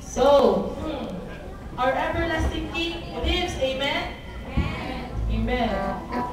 So, our everlasting King lives. Amen? Amen.